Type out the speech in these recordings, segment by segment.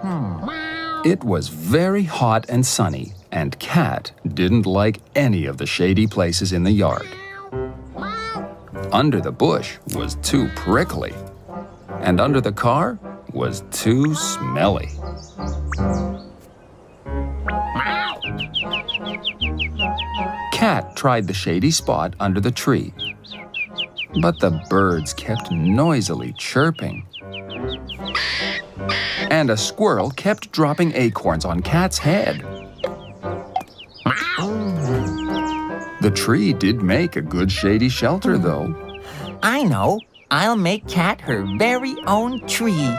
Hmm. It was very hot and sunny, and Cat didn't like any of the shady places in the yard. Under the bush was too prickly, and under the car was too smelly. Tried the shady spot under the tree, but the birds kept noisily chirping. And a squirrel kept dropping acorns on Cat's head. The tree did make a good shady shelter, though. I know. I'll make Cat her very own tree.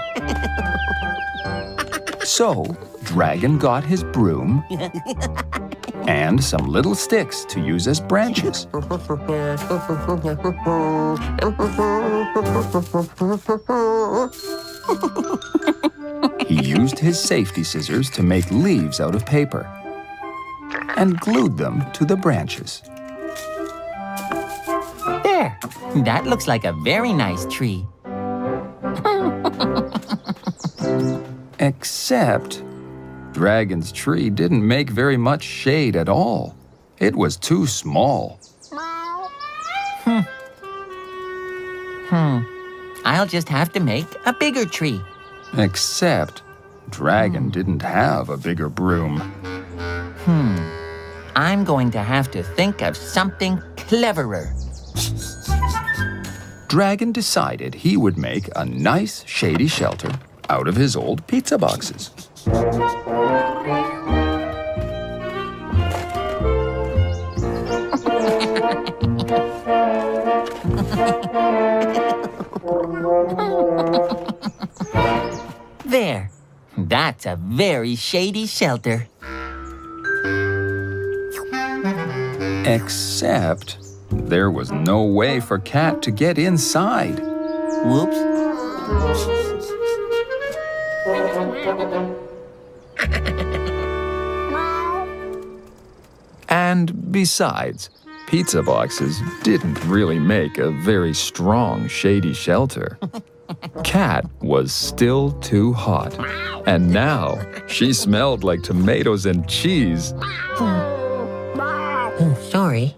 So, Dragon got his broom and some little sticks to use as branches. He used his safety scissors to make leaves out of paper and glued them to the branches. There. That looks like a very nice tree. Except, Dragon's tree didn't make very much shade at all. It was too small. Hmm. Hmm. I'll just have to make a bigger tree. Except, Dragon didn't have a bigger broom. Hmm. I'm going to have to think of something cleverer. Dragon decided he would make a nice shady shelter out of his old pizza boxes. There. That's a very shady shelter. Except, there was no way for Cat to get inside. Whoops. And besides, pizza boxes didn't really make a very strong shady shelter. Cat was still too hot. And now she smelled like tomatoes and cheese. Oh, sorry.